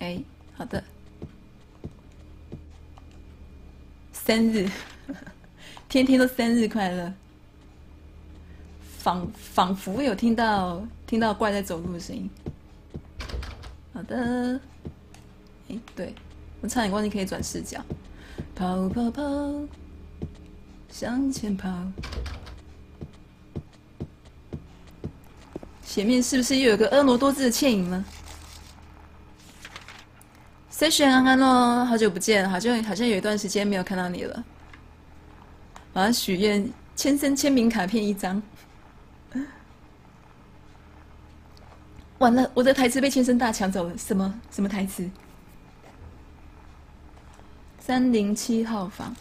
哎，好的。生日，天天都生日快乐。仿仿佛有听到听到怪在走路的声音。好的。哎，对，我差点忘记可以转视角。跑跑跑，向前跑。前面是不是又有个婀娜多姿的倩影呢在选安安喽，好久不见，好像好像有一段时间没有看到你了。我要许愿，千生签名卡片一张。完了，我的台词被千声大抢走了。什么什么台词？三零七号房。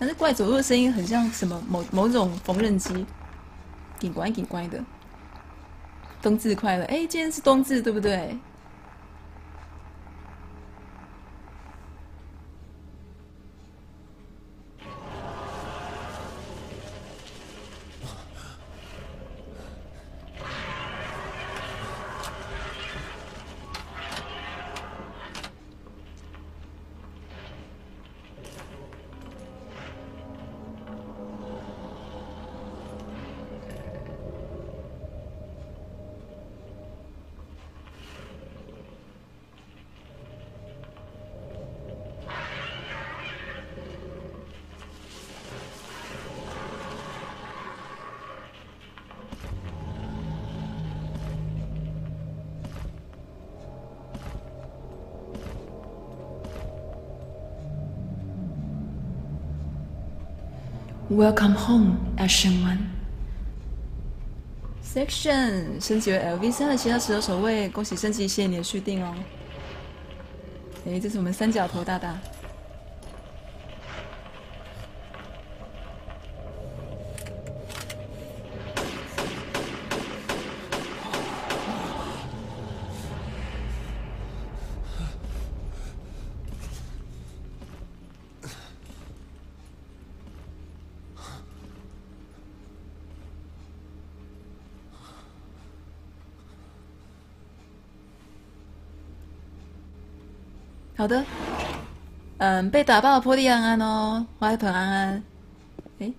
但是怪走路的声音很像什么某某种缝纫机，挺乖挺乖的。冬至快乐！哎，今天是冬至，对不对？Welcome home, Action One. Section 升级为 LV 三的其他持有守卫，恭喜升级，谢谢你的续订哦。哎，这是我们三角头大大。好的，嗯，被打爆的波利安安哦，花盆安安，哎，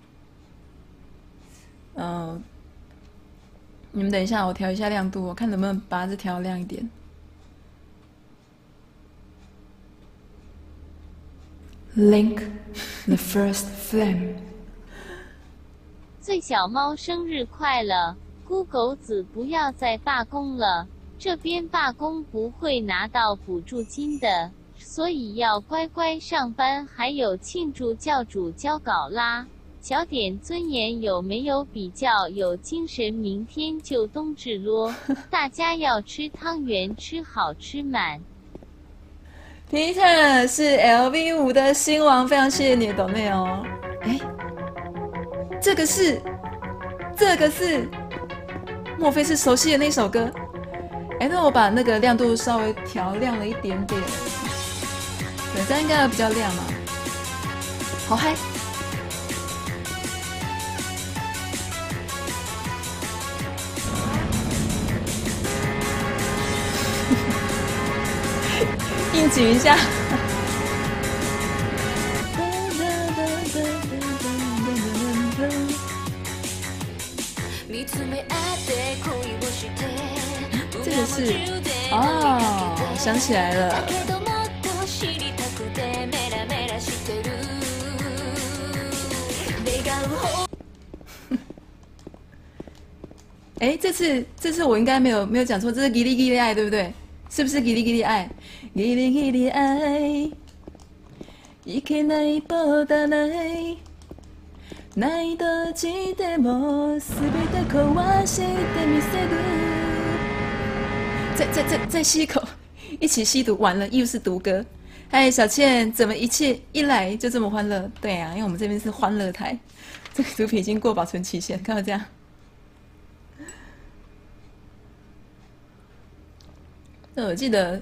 嗯，你们等一下，我调一下亮度，我看能不能把这调亮一点。Link the first flame。最小猫生日快乐，孤狗子不要再罢工了，这边罢工不会拿到补助金的。所以要乖乖上班，还有庆祝教主交稿啦，小点尊严有没有比较有精神？明天就冬至咯，大家要吃汤圆，吃好吃满。皮特是 LV 五的新王，非常谢谢你的懂内哦。哎，这个是，这个是，莫非是熟悉的那首歌？哎，那我把那个亮度稍微调亮了一点点。对，这应该要比较亮嘛，好嗨！应景一下。这个是哦，想起来了。哎，这次这次我应该没有没有讲错，这是吉利吉利爱对不对？是不是吉利吉利爱？吉利吉利爱，一起来报答来，奈多记得么？全て壊してみせる。再再再再吸一口，一起吸毒，完了又是毒歌。嗨，小倩，怎么一切一来就这么欢乐？对啊，因为我们这边是欢乐台，这个毒品已经过保存期限，看到这样。 那我记得，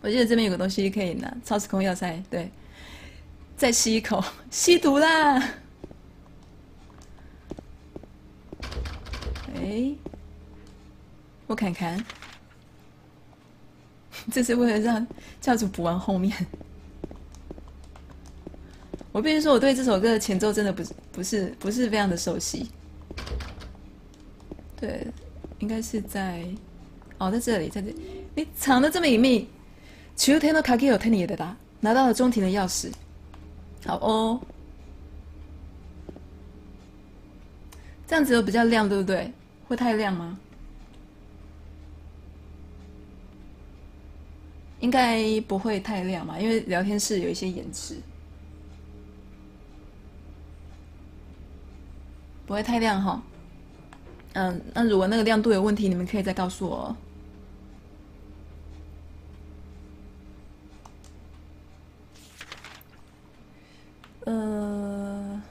我记得这边有个东西可以拿，超时空要塞，对。再吸一口，吸毒啦！哎，我看看。这是为了让教主补完后面。我必须说，我对这首歌的前奏真的不是不是不是非常的熟悉。对，应该是在哦，在这里，在这里，你藏的这么隐秘。秋天的卡基有听你的答，拿到了中庭的钥匙。好哦，这样子有比较亮，对不对？会太亮吗？应该不会太亮嘛，因为聊天室有一些延迟，不会太亮哈。嗯，那如果那个亮度有问题，你们可以再告诉我。呃，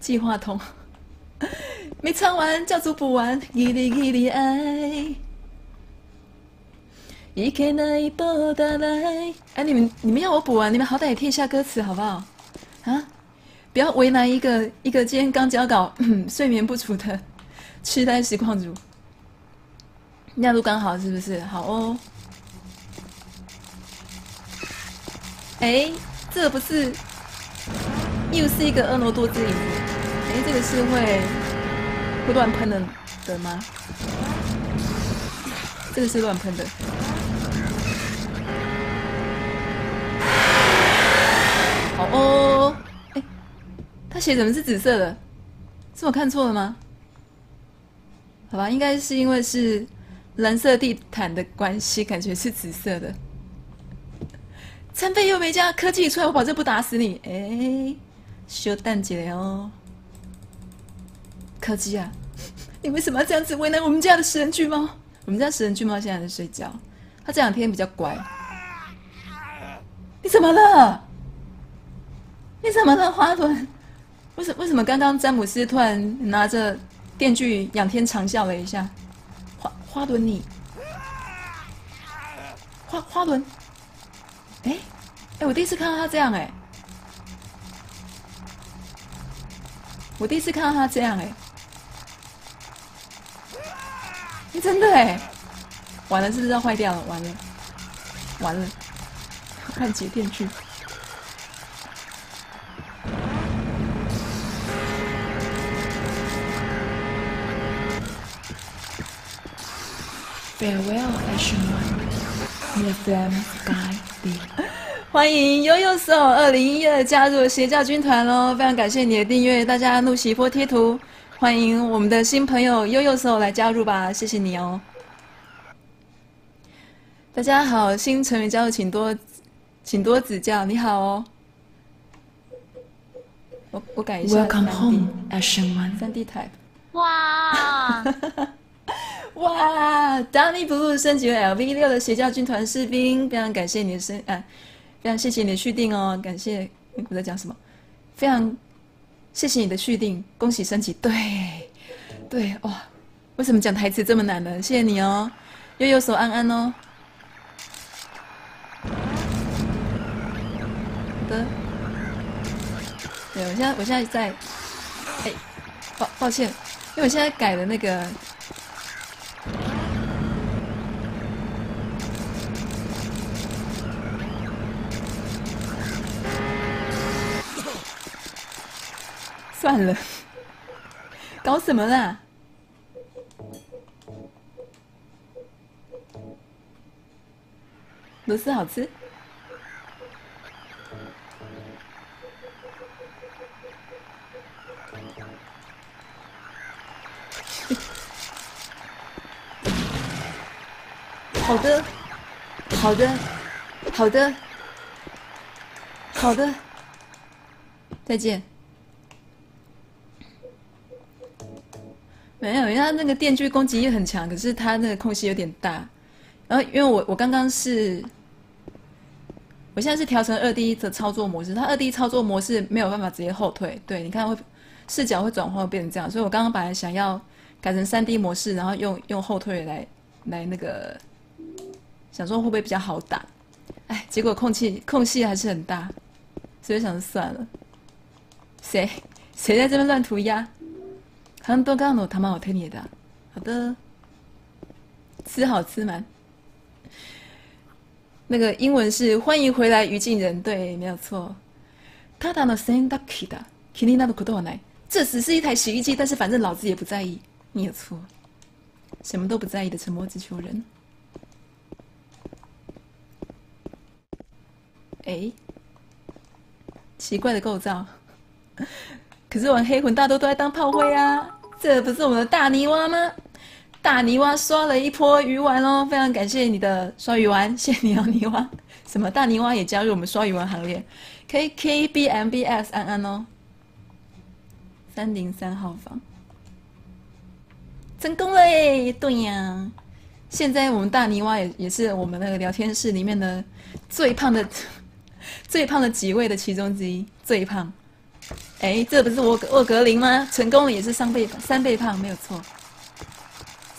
计划通 没唱完，教主补完，一粒一粒爱，一颗那一波打来。哎，你们你们要我补完，你们好歹也听一下歌词好不好？啊，不要为难一个一个今天刚交稿、睡眠不足的痴呆实况主。亮度刚好是不是？好哦。哎，这不是又是一个婀娜多姿的影子？哎，这个是会会乱喷的的吗？这个是乱喷的。好哦，哎，他写怎么是紫色的？是我看错了吗？好吧，应该是因为是蓝色地毯的关系，感觉是紫色的。餐费又没加，科技出来，我保证不打死你！哎，修蛋姐哦，科技啊，你为什么要这样子为难我们家的食人巨猫？我们家食人巨猫现在在睡觉，它这两天比较乖。你怎么了？你怎么了，花轮？为什为什么刚刚詹姆斯突然拿着电锯仰天长啸了一下？花花轮你，花花轮。哎，哎，我第一次看到他这样哎，我第一次看到他这样哎，哎，真的哎，完了，是不是要坏掉了？完了，完了，看接电锯。Farewell, Action One, Near Them 欢迎悠悠手二零一二加入邪教军团喽！非常感谢你的订阅，大家怒喜波贴图，欢迎我们的新朋友悠悠手来加入吧，谢谢你哦！大家好，新成员加入请多请多指教，你好哦！我我改一下三 D，三 D type。哇！哇！Danny Blue 升级为 LV 六的邪教军团士兵，非常感谢你的升，啊，非常谢谢你的续订哦，感谢我在讲什么？非常谢谢你的续订，恭喜升级！对，对，哇！为什么讲台词这么难呢？谢谢你哦，悠悠手安安哦。好的，对我现在我现在在，哎，抱抱歉，因为我现在改了那个。算了，搞什么啦？螺丝好吃，好的，好的，好的，好的，再见。没有，因为它那个电锯攻击力很强，可是它那个空隙有点大。然后因为我我刚刚是，我现在是调成二 D 的操作模式，它二 D 操作模式没有办法直接后退。对，你看会视角会转换变成这样，所以我刚刚本来想要改成三 D 模式，然后用用后退来来那个，想说会不会比较好打？哎，结果空隙空隙还是很大，所以想算了。谁谁在这边乱涂鸦？很多刚刚的他们好听你的，好的，吃好吃满。那个英文是欢迎回来于静人，对，没有错。他打的声音大气的，肯定那个可多奶。这只是一台洗衣机，但是反正老子也不在意，你有错。什么都不在意的沉默之秋人。哎，奇怪的构造。可是玩黑魂大多都在当炮灰啊！这不是我们的大泥蛙吗？大泥蛙刷了一波鱼丸哦，非常感谢你的刷鱼丸，谢谢你哦，泥蛙。什么大泥蛙也加入我们刷鱼丸行列？K K B M B S 安安哦，三零三号房成功了耶！对呀，现在我们大泥蛙也也是我们那个聊天室里面的最胖的最胖的几位的其中之一，最胖。哎，这不是沃沃格林吗？成功了也是三倍三倍胖，没有错。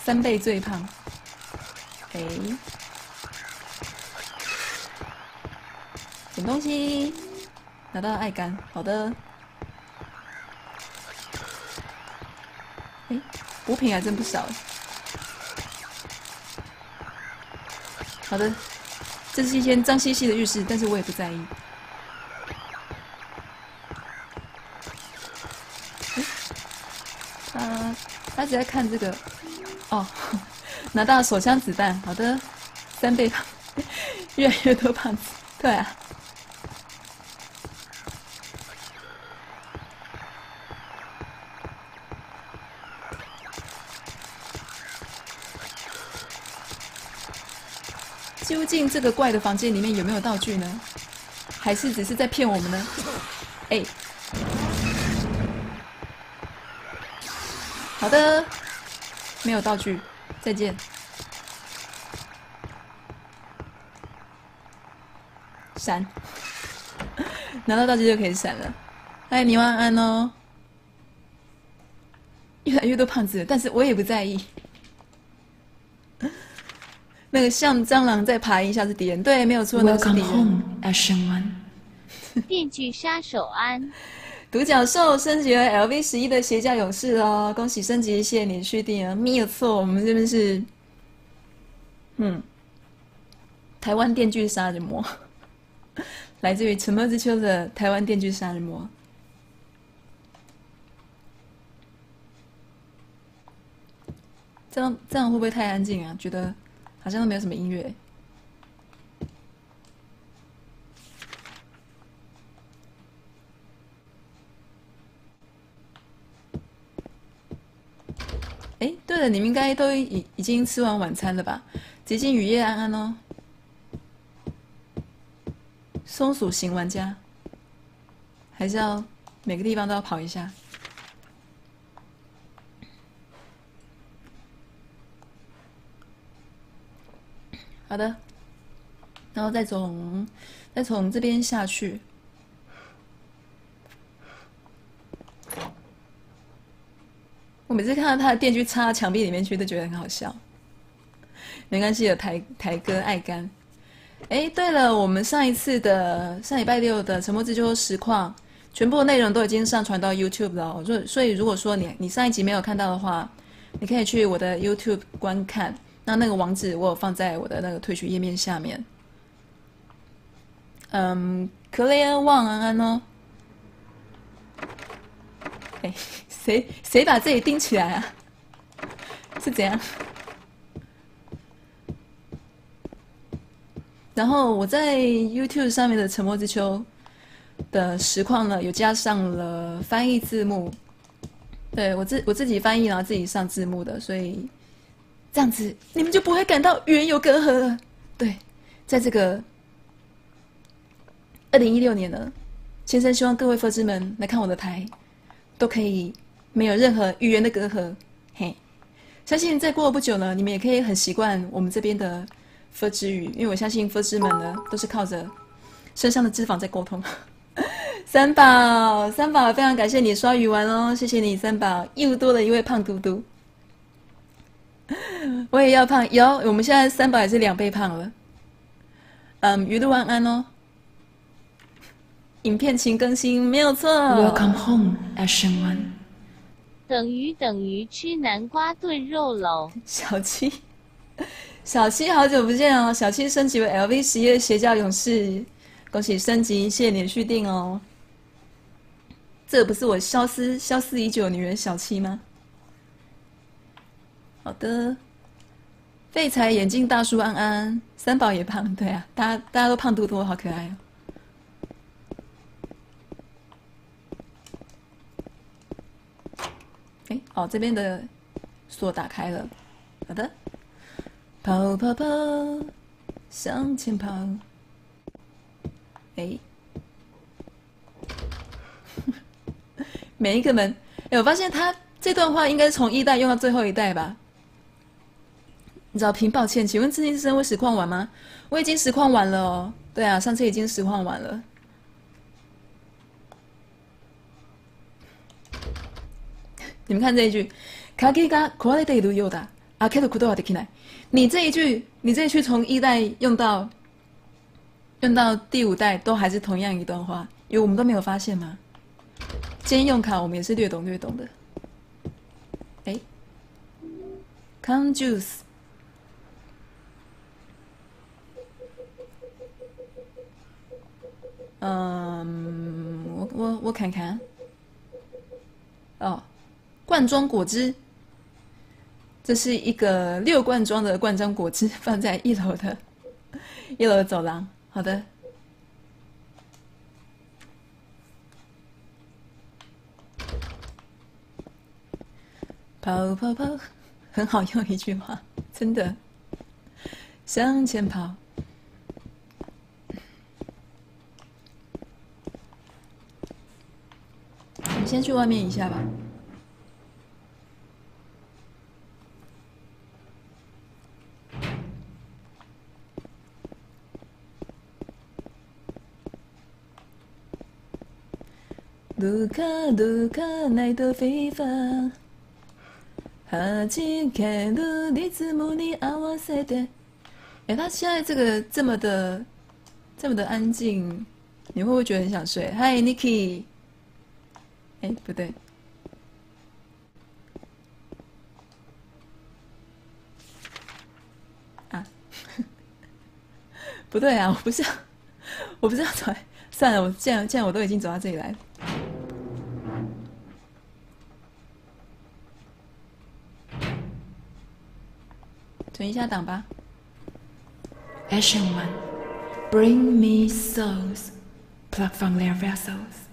三倍最胖，哎，捡东西，拿到爱肝，好的。哎，补品还真不少。好的，这是一间脏兮兮的浴室，但是我也不在意。他他只在看这个。哦，拿到手枪子弹，好的，三倍胖，越来越多胖子，对啊。究竟这个怪的房间里面有没有道具呢？还是只是在骗我们呢？哎，好的。没有道具，再见。闪，拿到道具就可以闪了。哎，你晚安哦。越来越多胖子，但是我也不在意。那个像蟑螂在爬一下是敌人，对，没有错，那是敌人。电锯杀手安。独角兽升级了 LV 十一的邪教勇士哦，恭喜升级，谢谢你续订。没有错，我们这边是，嗯，台湾电锯杀人魔，来自于沉默之秋的台湾电锯杀人魔。这样这样会不会太安静啊？觉得好像都没有什么音乐。哎，对了，你们应该都已已经吃完晚餐了吧？接近雨夜安安哦。松鼠型玩家，还是要每个地方都要跑一下。好的，然后再从再从这边下去。我每次看到他的电锯插到墙壁里面去，都觉得很好笑。没关系，有台台哥爱干。哎，对了，我们上一次的上礼拜六的沉默之秋实况，全部的内容都已经上传到 YouTube 了。所所以，如果说你你上一集没有看到的话，你可以去我的 YouTube 观看。那那个网址我有放在我的那个推曲页面下面。嗯，可怜望安安哦。哎。谁谁把自己钉起来啊？是怎样？然后我在 YouTube 上面的《沉默之秋》的实况呢，有加上了翻译字幕。对我自我自己翻译，然后自己上字幕的，所以这样子你们就不会感到语言有隔阂了。对，在这个二零一六年呢，先生希望各位粉丝们来看我的台，都可以。没有任何语言的隔阂，嘿，相信再过不久呢，你们也可以很习惯我们这边的佛之语，因为我相信佛之们呢都是靠着身上的脂肪在沟通。三宝，三宝，非常感谢你刷鱼丸哦，谢谢你，三宝，又多了一位胖嘟嘟，我也要胖，有，我们现在三宝也是两倍胖了。嗯，鱼露晚安哦。影片请更新，没有错。Welcome home, Ashen One。等于等于吃南瓜炖肉喽。小七，小七好久不见哦！小七升级为 LV 十一的邪教勇士，恭喜升级，谢谢你的续订哦。这不是我消失消失已久的女人小七吗？好的，废柴眼镜大叔安安，三宝也胖，对啊，大家大家都胖嘟嘟，好可爱哦。哎，哦，这边的锁打开了，好的。跑跑跑，向前跑。哎，每一个门，哎，我发现他这段话应该是从一代用到最后一代吧？你知道，平抱歉，请问自信之声会实况完吗？我已经实况完了哦。对啊，上次已经实况完了。你们看这一句，卡基嘎壊れているようだ。あけどことはできない。你这一句，你这一句从一代用到用到第五代，都还是同样一段话，因为我们都没有发现吗？今天用卡，我们也是略懂略懂的。哎，Come juice，嗯，我我我看看，哦， 罐装果汁。这是一个六罐装的罐装果汁，放在一楼的 一楼走廊。好的，跑跑跑，很好用一句话，真的，向前跑。你先去外面一下吧。卢卡卢卡奈多非法，哈吉卡鲁里兹姆尼阿瓦塞德。哎，他现在这个这么的这么的安静，你会不会觉得很想睡？Hi Niki，哎，不对，啊，不对啊，我不是，我不是要走，算了，我既然既然我都已经走到这里来了存一下档吧。Action One, bring me souls, plucked from their vessels.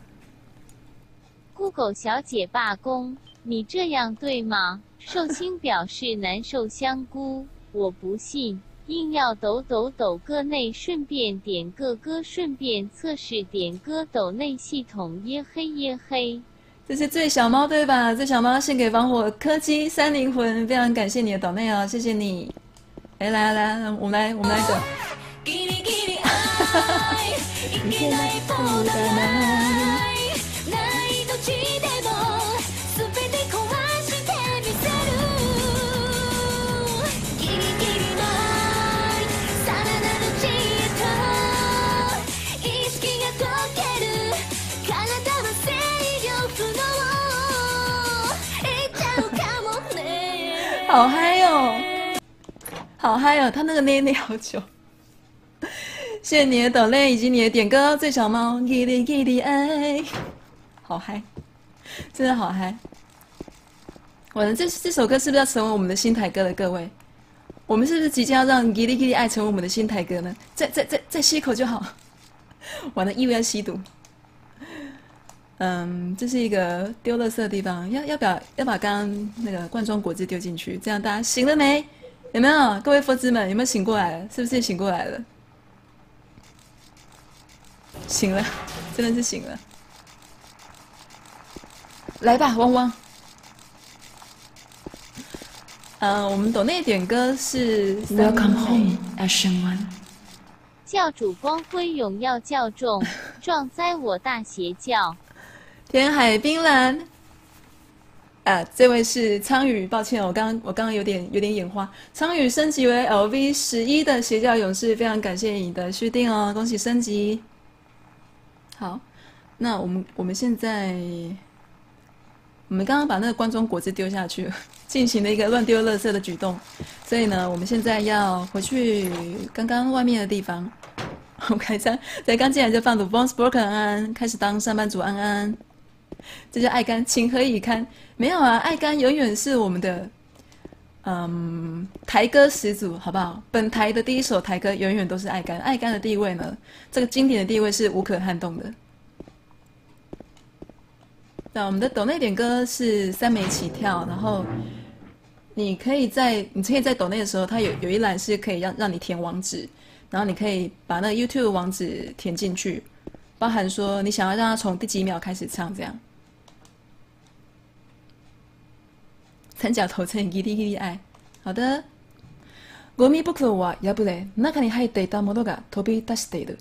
酷狗小姐罢工，你这样对吗？寿星表示难受香菇，我不信，硬要抖抖抖个内，顺便点个歌，顺便测试点歌抖内系统，耶嘿耶嘿。这是最小猫对吧？最小猫献给防火柯基三灵魂，非常感谢你的岛内啊，谢谢你。哎，来来来，我们来我们来个。好嗨哟，好嗨哟！他那个捏捏好久，谢谢你的抖泪以及你的点歌，最小猫，给你给你爱，好嗨，真的好嗨！我的这这首歌是不是要成为我们的新台歌了？各位，我们是不是即将要让给你给你爱成为我们的新台歌呢？再再再再吸一口就好，完了，又要吸毒。嗯，这是一个丢垃圾的地方，要要不要要把刚刚那个罐装果汁丢进去？这样大家醒了没？有没有？各位佛子们有没有醒过来？是不是醒过来了？醒了，真的是醒了。来吧，汪汪。嗯，我们抖内点歌是 Welcome home, Ashen One。教主光辉荣耀教众，壮哉我大邪教。天海冰蓝，啊，这位是苍宇，抱歉，我刚我刚刚有点有点眼花。苍宇升级为 LV 十一的邪教勇士，非常感谢你的续订哦，恭喜升级。好，那我们我们现在我们刚刚把那个罐装果汁丢下去，进行了一个乱丢垃圾的举动，所以呢，我们现在要回去刚刚外面的地方。我开枪，才刚进来就放毒 Bones Broken 安安开始当上班族安安，这叫爱肝，情何以堪？没有啊，爱肝永远是我们的，嗯，台歌始祖，好不好？本台的第一首台歌永远都是爱肝，爱肝的地位呢，这个经典的地位是无可撼动的。那我们的抖内点歌是三枚起跳，然后你可以在你可以在抖内的时候，它有有一栏是可以让让你填网址。然后你可以把那个 YouTube 网址填进去，包含说你想要让他从第几秒开始唱这样。三角头称ギリギリ愛。好的。ゴミ袋は破れ、中に入っていたものが飛び出している。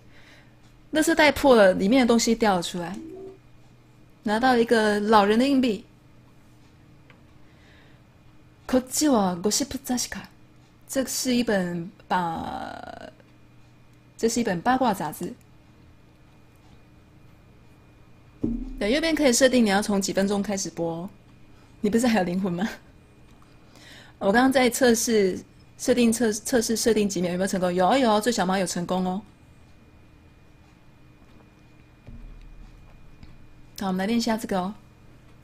垃圾袋破了，里面的东西掉了出来。拿到一个老人的硬币。こっちはゴシプ雑誌か。这是一本把。这是一本八卦杂志。对，右边可以设定你要从几分钟开始播。你不是还有灵魂吗？ 我刚刚在测试设定测测试设定几秒有没有成功？有有，最小猫有成功哦。好，我们来练一下这个哦。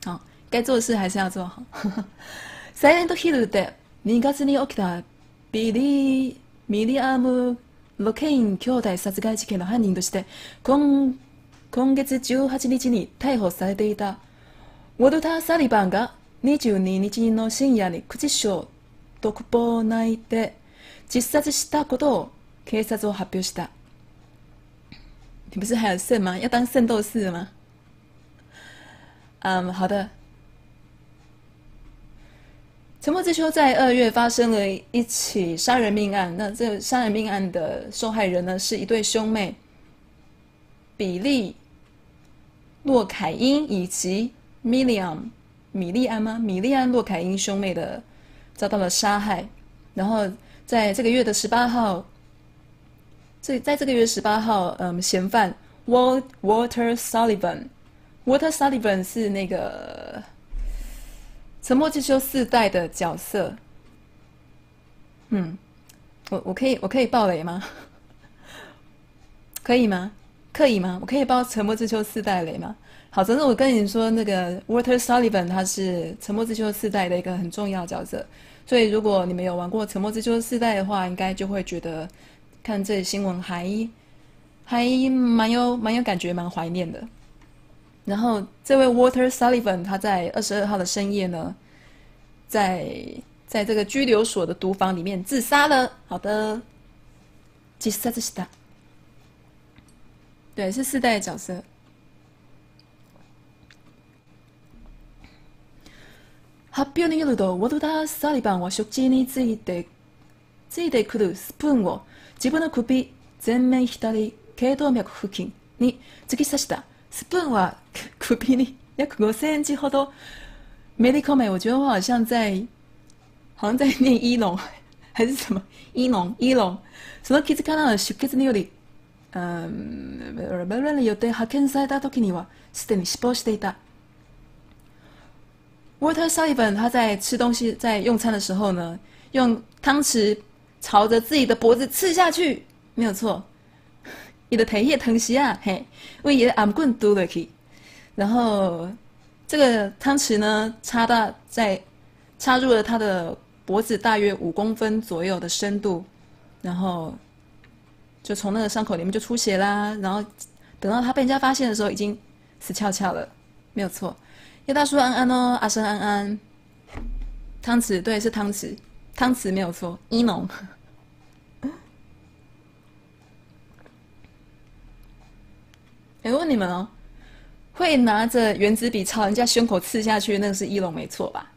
好，该做的事还是要做好。Silent Hill で2月に起きたビリミリアムロケイン兄弟殺害事件の犯人として今今月18日に逮捕されていたウォルター・サリバンが 22日の深夜に口小独房内で自殺したことを警察を発表した。你不是还有肾吗？要当圣斗士吗？嗯，um,，好的。沉默之秋在二月发生了一起杀人命案。那这杀人命案的受害人呢，是一对兄妹，比利、洛凯因以及米利安、米利安吗？米利安、洛凯因兄妹的遭到了杀害。然后在这个月的十八号，这在这个月十八号，嗯，嫌犯 Walter Sullivan，Walter Sullivan 是那个。沉默之秋四代的角色，嗯，我我可以我可以爆雷吗？可以吗？可以吗？我可以爆沉默之秋四代雷吗？好，总之我跟你说，那个 Water Sullivan 他是沉默之秋四代的一个很重要角色，所以如果你们有玩过沉默之秋四代的话，应该就会觉得看这新闻还还蛮有蛮有感觉，蛮怀念的。然后，这位 Water Sullivan 他在二十二号的深夜呢，在在这个拘留所的毒房里面自杀了。好的，自杀自杀。对，是四代的角色。発表によると、ウォルター・サリバンは食事についてついてくるスプーンを自分の首、前面左、頸動脈付近に突き刺した。スプーンは首に約5センチほど没力扣美，我觉得我好像在，好像在念一龙还是什么一龙一龙。その気づかない出血により、嗯，予定発見された時にはすでに死亡していた。Water Sullivan 他在吃东西，在用餐的时候呢，用汤匙朝着自己的脖子刺下去，没有错。你的腿也疼死啊！嘿，为爷俺棍嘟了去，然后这个汤匙呢插到在插入了他的脖子大约五公分左右的深度，然后就从那个伤口里面就出血啦。然后等到他被人家发现的时候，已经死翘翘了，没有错。叶大叔安安哦，阿生安安，汤匙对是汤匙，汤匙没有错，一农。我问你们哦，会拿着原子笔朝人家胸口刺下去，那个是一龙没错吧？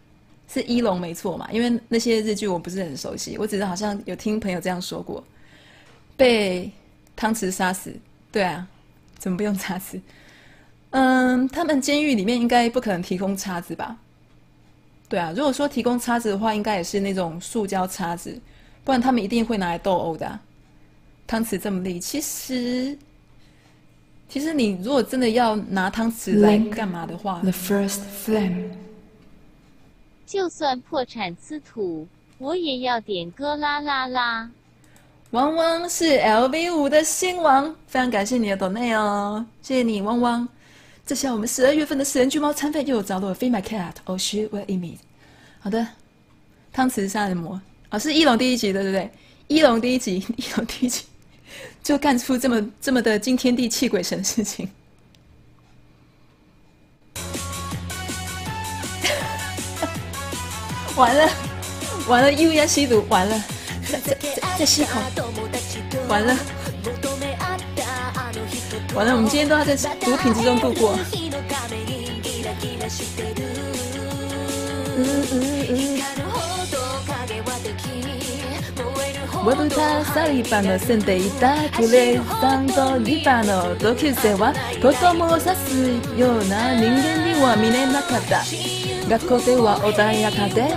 是一龙没错嘛？因为那些日剧我不是很熟悉，我只是好像有听朋友这样说过，被汤匙杀死。对啊，怎么不用叉子？嗯，他们监狱里面应该不可能提供叉子吧？对啊，如果说提供叉子的话，应该也是那种塑胶叉子，不然他们一定会拿来斗殴的。汤匙这么利，其实。其实你如果真的要拿汤匙来干嘛的话，The first flame 就算破产吃土，我也要点歌啦啦啦！汪汪是 LV 五的新王，非常感谢你的 donate 哦，谢谢你，汪汪。这下我们十二月份的食人巨猫餐费又有着落。Feed my cat, or she will eat me。好的，汤匙杀人魔啊，是一龙第一集的，对不对？一龙第一集，一龙第一集就干出这么这么的惊天地泣鬼神的事情。完了，完了，又要吸毒，完了，再再再再吸口，完了，完了，我们今天都要在毒品之中度过。我とたサリバの住んでいたクレサンドリバの同級生は子供を指すような人間には見えなかった学校では穏やかで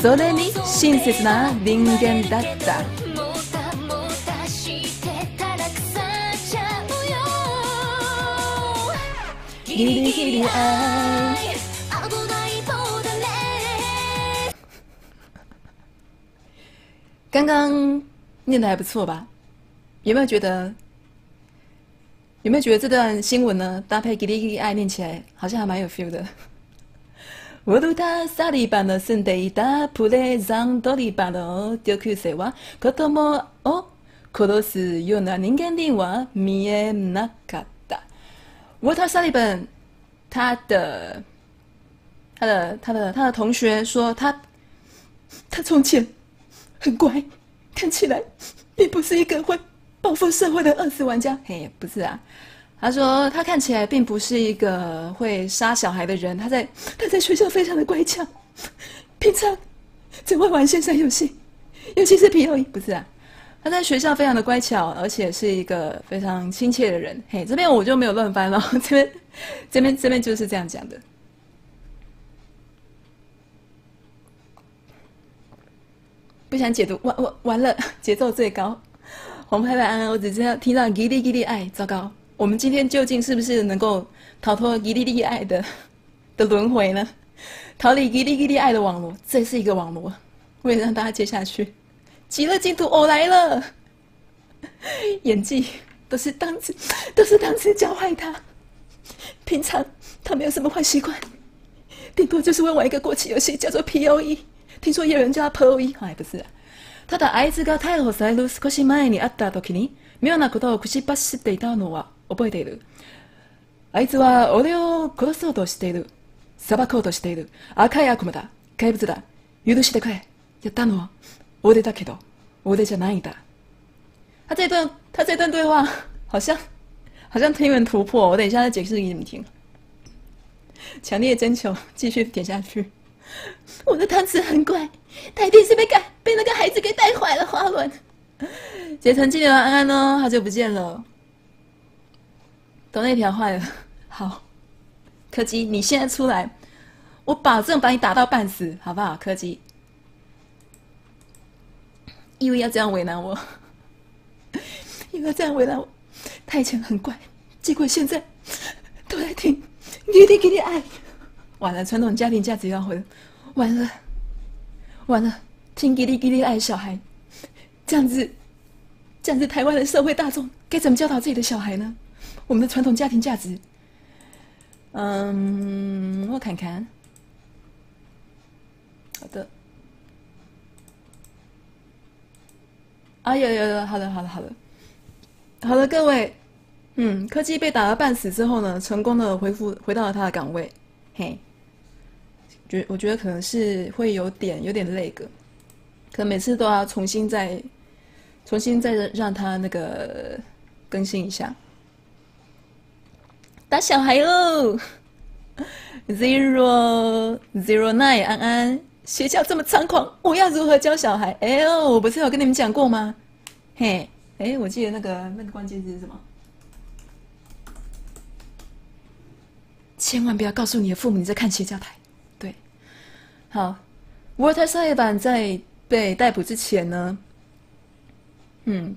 それに親切な人間だったギリギリ愛危ない棒だね刚刚念的还不错吧？有没有觉得？有没有觉得这段新闻呢？搭配“吉利吉利爱”念起来好像还蛮有 feel 的。我都他サリバの住んでいたプレザンドリバの同級生は子供を殺すような人間には見えなかっ 沃特萨利本他的他的他的他的同学说他他从前很乖，看起来并不是一个会报复社会的二次玩家。嘿，不是啊，他说他看起来并不是一个会杀小孩的人，他在他在学校非常的乖巧，平常只会玩线上游戏，尤其是皮尤。不是啊，他在学校非常的乖巧，而且是一个非常亲切的人。嘿，这边我就没有乱翻了，这边这边这边就是这样讲的。不想解读，完完完了，节奏最高，红拍拍安安，我只知道听到“吉利吉利爱”，糟糕，我们今天究竟是不是能够逃脱“吉利吉利爱”的 的轮回呢？逃离“吉利吉利爱”的网络，这是一个网络，为了让大家接下去，极乐净土我来了，演技都是当时都是当时教坏他，平常他没有什么坏习惯，顶多就是会玩一个过期游戏，叫做 P O E。听说也有人叫他 POE，はい、不是啊。ただあいつが逮捕される少し前に会った時に妙なことを口走っていたのは覚えている。あいつは俺を殺そうとしている。裁こうとしている。赤い悪魔だ。怪物だ。許してくれ。やったのは 俺だけど、俺じゃないんだ。他这段他这段对话好像好像天元突破，我等一下再解释给你们听。强烈征求继续点下去。我的汤匙很乖，他一定是被改被那个孩子给带坏了花轮。结成记得安安哦，好久不见了。抖那条坏了，好，柯基，你现在出来，我保证把你打到半死，好不好？柯基， 因为要这样为难我，因为要这样为难我。他以前很乖，结果现在都在听。给你给你爱。完了，传统家庭价值要回，完了，完了，听叽哩叽哩爱小孩，这样子，这样子，台湾的社会大众该怎么教导自己的小孩呢？我们的传统家庭价值，嗯，我看看，好的，啊，有有有，好的，好的，好的，好的，各位，嗯，柯基被打了半死之后呢，成功的恢复回到了他的岗位，嘿。觉我觉得可能是会有点有点累个，可能每次都要重新再重新再让他那个更新一下。打小孩喽，zero zero nine 安安，学校这么猖狂，我要如何教小孩？哎呦，我不是有跟你们讲过吗？嘿，哎，我记得那个那个关键字是什么？千万不要告诉你的父母你在看邪教台。对好，沃特塞尔版在被逮捕之前呢，嗯，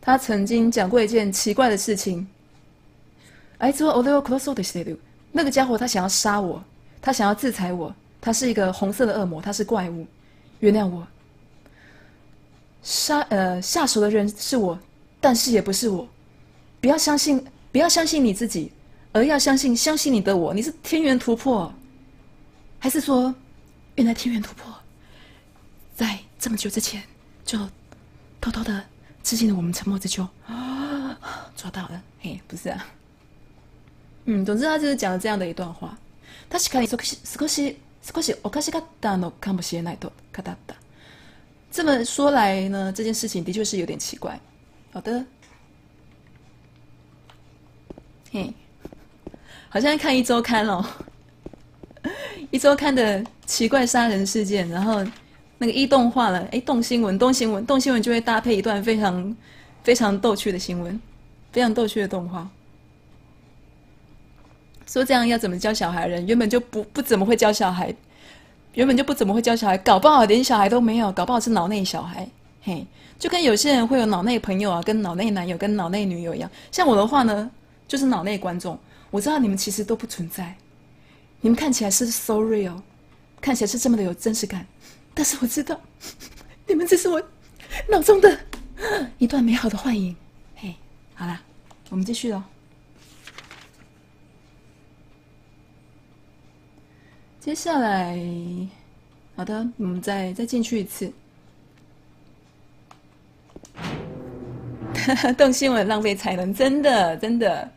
他曾经讲过一件奇怪的事情。哎，之后 Oleo Closo 的 s t 那个家伙他想要杀我，他想要制裁我，他。 他是一个红色的恶魔，他是怪物，原谅我。杀呃下手的人是我，但是也不是我。不要相信，不要相信你自己，而要相信相信你的我。你是天元突破，还是说，原来天元突破在这么久之前就偷偷的吃进了我们沉默之丘？啊，抓到了，嘿，不是啊。嗯，总之他就是讲了这样的一段话。確かに少し 少し少しおかしかったのかもしれないと語った。这么说来呢，这件事情的确是有点奇怪。好的，嘿，好像在看一周刊哦，一周刊的奇怪杀人事件，然后那个一动画了，哎，动新闻，动新闻，动新闻就会搭配一段非常非常逗趣的新闻，非常逗趣的动画。 说这样要怎么教小孩的人，原本就不不怎么会教小孩，原本就不怎么会教小孩，搞不好连小孩都没有，搞不好是脑内小孩，嘿，就跟有些人会有脑内朋友啊，跟脑内男友、跟脑内女友一样。像我的话呢，就是脑内观众。我知道你们其实都不存在，你们看起来是 so real，看起来是这么的有真实感，但是我知道，你们只是我脑中的一段美好的幻影。嘿，好啦，我们继续喽。接下来，好的，我们再再进去一次。动新闻浪费才能，真的真的。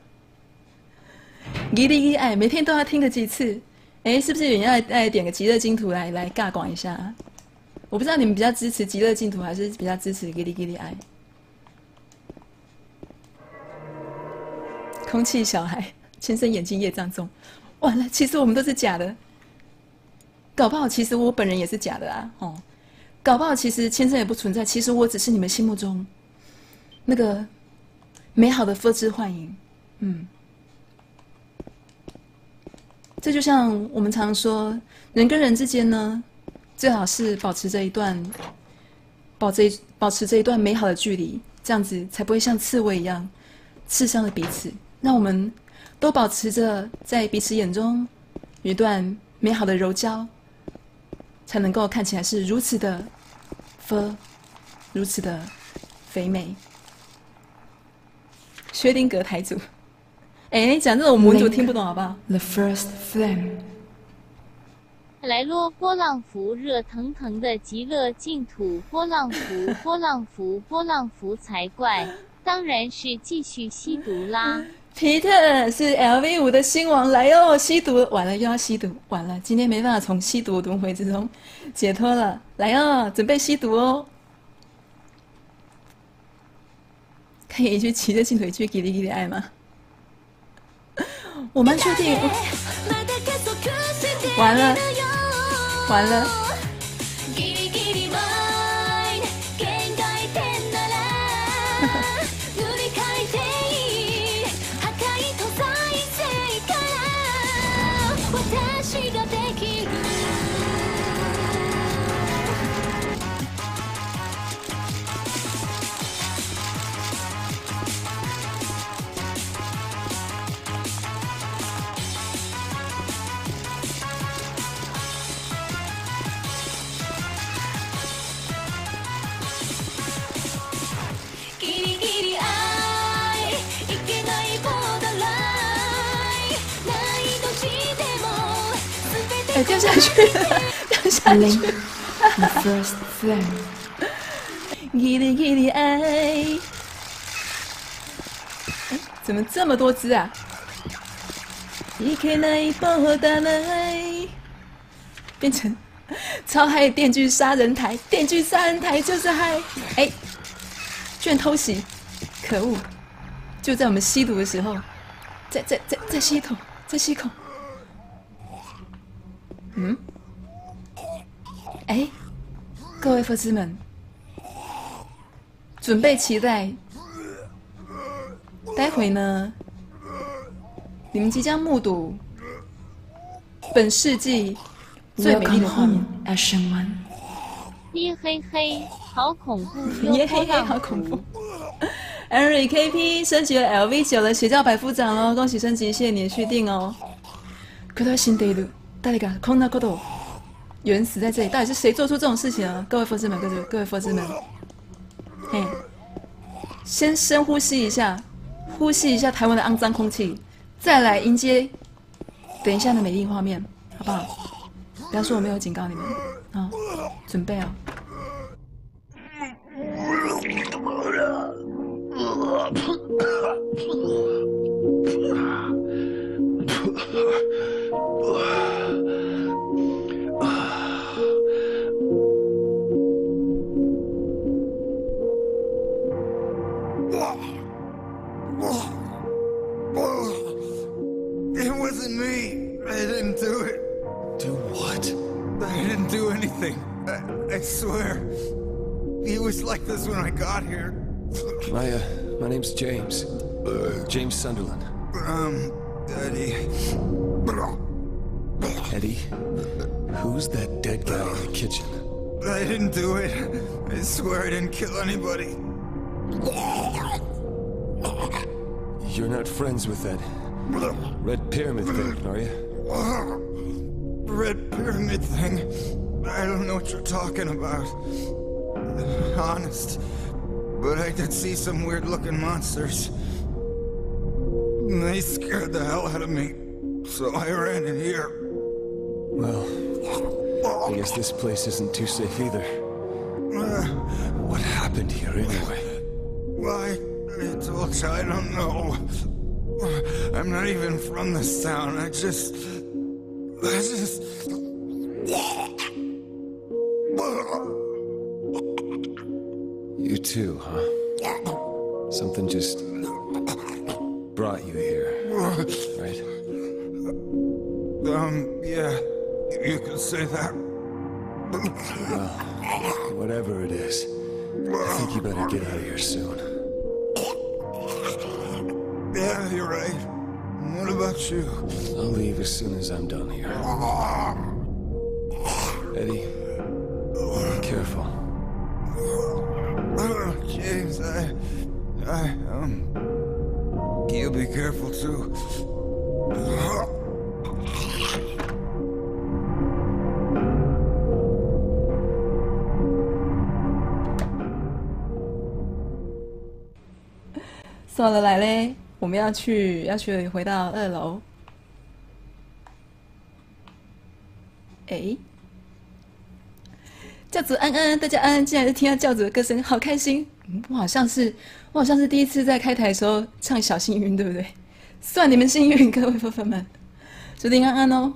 一粒一爱，每天都要听个几次。哎，是不是有人要来点个极乐净土来来尬广一下？我不知道你们比较支持极乐净土，还是比较支持吉利吉利爱。空气小孩，千生眼睛业障重，完了，其实我们都是假的。搞不好其实我本人也是假的啊！哦，搞不好其实千生也不存在，其实我只是你们心目中那个美好的复制幻影。嗯，这就像我们常说，人跟人之间呢，最好是保持着一段保持保持着一段美好的距离，这样子才不会像刺猬一样刺伤了彼此。让我们都保持着在彼此眼中一段美好的柔焦。才能够看起来是如此的 f 如此的肥美。薛定谔台主，哎，讲这种我们就听不懂好不好 The first flame. 来咯，波浪符热腾腾的极乐净土，波浪符，波浪符，波浪符才怪！当然是继续吸毒啦。皮特是 LV 五的新王，来哦！吸毒完了又要吸毒，完了今天没办法从吸毒轮回之中解脱了，来哦！准备吸毒哦！可以一句骑着镜头，一句给力给力爱吗？我们确定，完了，完了。哎，掉下去了，掉下 Link. 去。 The first flame. ギリギリ爱，哎，怎么这么多只啊？一颗奶波打来，变成超嗨电锯杀人台，电锯杀人台就是嗨，哎，居然偷袭，可恶！就在我们吸毒的时候，在在在在吸一口，在吸一口， 嗯，哎，各位粉丝们。准备期待，待会呢，你们即将目睹本世纪最美丽 Welcome 的画面 home,。Ashen One. 耶嘿嘿，好恐怖哟！耶嘿嘿，好恐怖！Henry KP 升级了 LV 九了，邪教百夫长喽！恭喜升级，谢谢你的续订哦。今年死んでいる 誰がこんなことを 有人死在这里，到底是谁做出这种事情啊？各位佛子们，各位各位佛子们，嘿，先深呼吸一下，呼吸一下台湾的肮脏空气，再来迎接等一下的美丽画面，好不好？不要说我没有警告你们啊，准备啊！It I, swear. He was like this when I got here. My, uh, my name's James. James Sunderland. Um, Eddie. Eddie? Who's that dead guy in the kitchen? I didn't do it. I swear I didn't kill anybody. You're not friends with that red pyramid thing, are you? Red pyramid thing. I don't know what you're talking about. Honest. But I did see some weird looking monsters. They scared the hell out of me. So I ran in here. Well, I guess this place isn't too safe either. Uh, what happened here anyway? Why? I told you I don't know. I'm not even from this town. I just. I just. You too, huh? Something just brought you here, right? Um, yeah. You could say that. Whatever it is, I think you better get out of here soon. Yeah, you're right. What about you? I'll leave as soon as I'm done here. Be careful too. “算了，来嘞，我们要去，要去回到二楼。”哎，教主安安，大家安安，竟然是听到教主的歌声，好开心！我好像是，我好像是第一次在开台的时候唱小幸运，对不对？算你们幸运，各位粉粉们，祝您安安哦！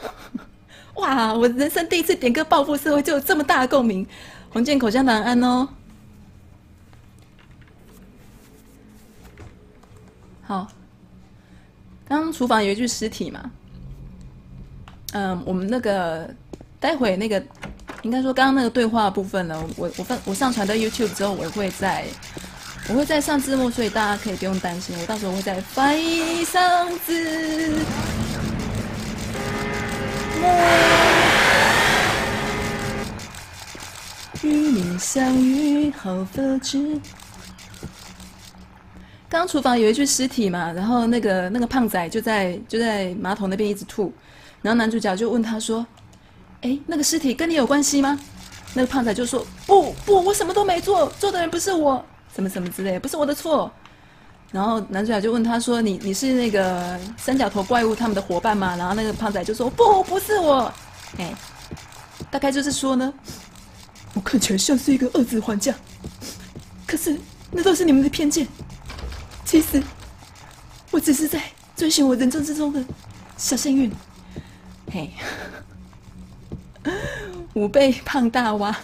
哇，我人生第一次点歌报复社会，就有这么大的共鸣。红箭口香糖安哦。好，刚刚厨房有一具尸体嘛？嗯，我们那个待会那个，应该说刚刚那个对话的部分呢，我我放我上传到 YouTube 之后，我会在我会再上字幕，所以大家可以不用担心，我到时候会再翻译上字与你相遇好何止？刚刚厨房有一具尸体嘛，然后那个那个胖仔就在就在马桶那边一直吐，然后男主角就问他说：“哎，那个尸体跟你有关系吗？”那个胖仔就说：“不不，我什么都没做，做的人不是我，什么什么之类，不是我的错。”然后男主角就问他说：“你你是那个三角头怪物他们的伙伴吗？”然后那个胖仔就说：“不，不是我。”哎，大概就是说呢，我看起来像是一个二字还价，可是那都是你们的偏见。其实我只是在追寻我人生之中的小幸运。嘿，五倍胖大蛙。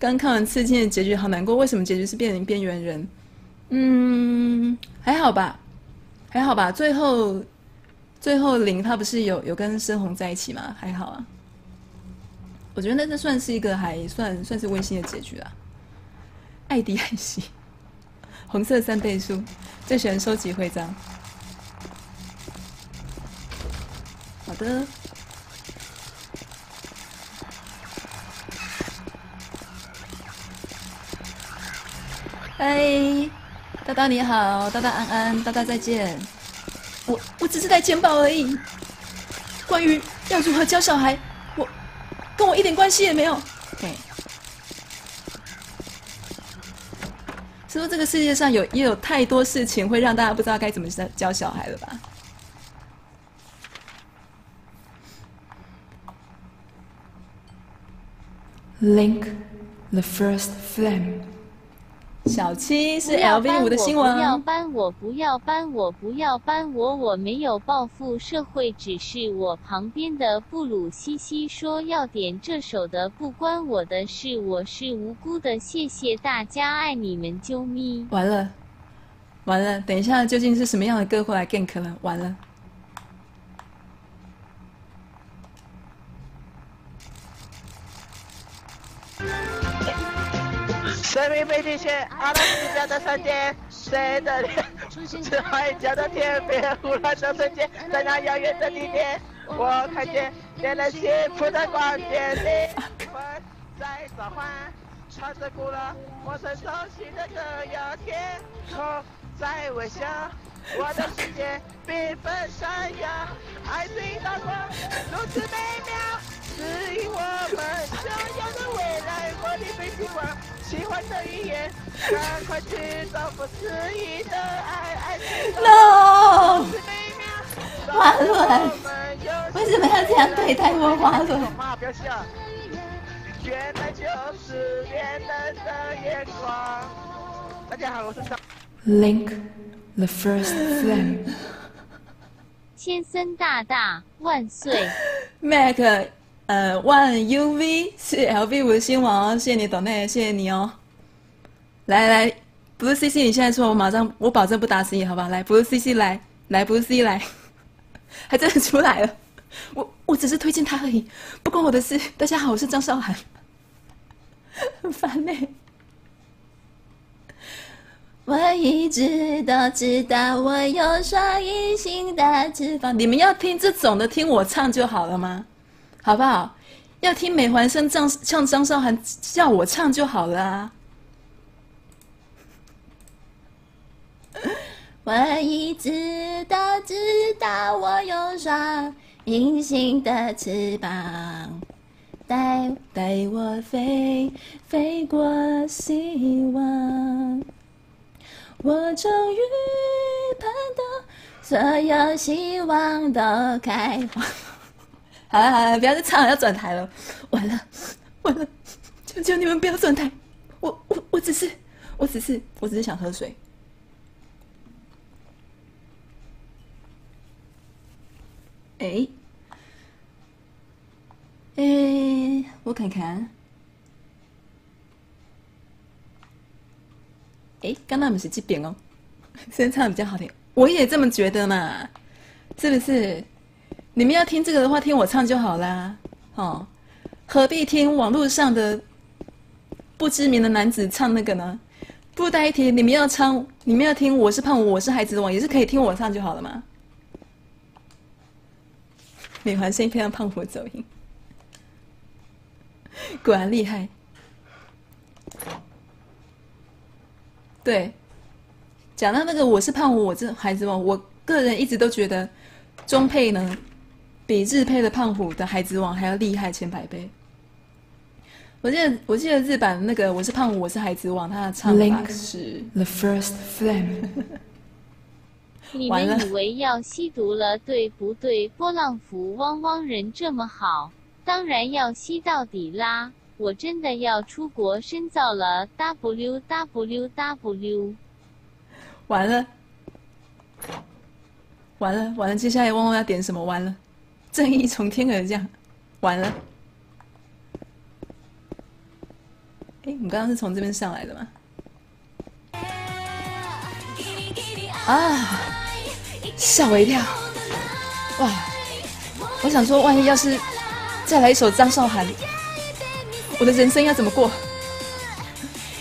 刚看完《刺青》的结局，好难过。为什么结局是变成边缘人？嗯，还好吧，还好吧。最后，最后林他不是有有跟深红在一起吗？还好啊。我觉得那这算是一个还算算是温馨的结局啊。艾迪艾希，红色三倍数，最喜欢收集徽章。好的。嗨，大大你好，大大安安，大大再见。我我只是在捡宝而已。关于要如何教小孩，我跟我一点关系也没有。对，是不是这个世界上有也有太多事情会让大家不知道该怎么教教小孩了吧？Link the first flame. 小七是 LV 搬五的新我不要闻，搬我不要搬我不要搬我我没有报复社会，只是我旁边的布鲁西西说要点这首的，不关我的事，我是无辜的，谢谢大家，爱你们，啾咪。完了，完了，等一下究竟是什么样的歌会来 gank 了？完了，生命被地线，阿拉斯加的山间，谁的脸？是海角的天边，忽然的瞬间，在那遥远的地点，我看见点了幸福的光点，灵魂在召唤，唱着古老陌生熟悉的歌谣，天空在微笑，我的世界缤纷闪耀，爱是一道光，如此美妙。指引我们想要的未来，我的飞行光，喜欢的语言，赶快去找不思议的爱，爱为什么要这样对待我，华伦？妈，不要笑。原来就是恋人的眼光。大家好，我是张。Link the first flame. 千森大大万岁！Mac，呃，One UV 是 LV 五的新王哦，谢谢你懂内，谢谢你哦。来来，不是 CC，你现在说，我马上，我保证不打死你，好不好？来，不是 CC 来，来不是 C 来，还真的出来了。我我只是推荐他而已，不关我的事。大家好，我是张韶涵，很烦呢、我一直都知道我有双隐形的翅膀。你们要听这种的，听我唱就好了吗？好不好？要听美环生唱唱张韶涵，叫我唱就好了啊。我一直都知道我有双隐形的翅膀，带带我飞，飞过希望。我终于盼到所有希望都开花。好了好了，不要再唱了，要转台了。完了完了，求求你们不要转台。我我我只是我只是我只是想喝水。哎哎，我看看。哎，刚刚不是这边哦，现在唱的比较好听，我也这么觉得嘛，是不是？你们要听这个的话，听我唱就好啦，哦，何必听网络上的不知名的男子唱那个呢？不带一提，你们要唱，你们要听，我是胖虎，我是孩子王，也是可以听我唱就好了嘛。美环声音配上胖虎走音，果然厉害。对，讲到那个我是胖虎，我是孩子王，我个人一直都觉得中配呢比日配的胖虎的孩子王还要厉害千百倍。我记得我记得日版那个我是胖虎，我是孩子王，他的唱法是 The first flame. 你们以为要吸毒了，对不对？波浪服汪汪人这么好，当然要吸到底啦！我真的要出国深造了，w w w。完了，完了，完了！接下来汪汪要点什么？完了，正义从天而降，完了。哎，我们刚刚是从这边上来的吗？啊，吓我一跳！哇，我想说，万一要是再来一首张韶涵，我的人生要怎么过？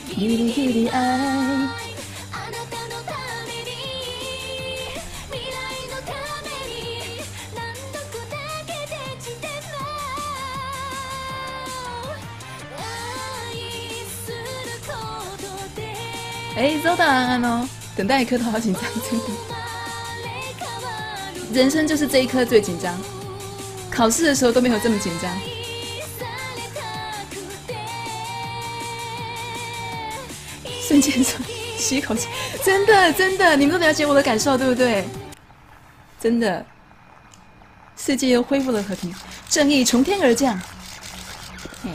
ギリギリ愛 哎，周大安哦，等待一颗桃花，请张真的。生まれ変わる 人生就是这一刻最紧张，考試的時候都沒有這麼緊張。瞬間說吸一口氣，真的真的，你們都了解我的感受，對不對？真的，世界又恢復了和平，正義從天而降。嘿，